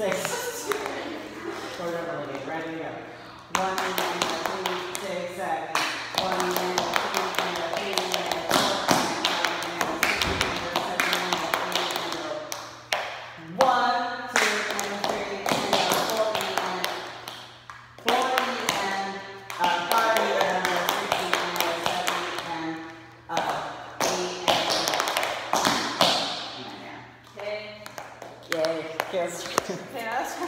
six. Go to Melody, ready, go. One, two, three, six, seven. Yay, yes. Yes.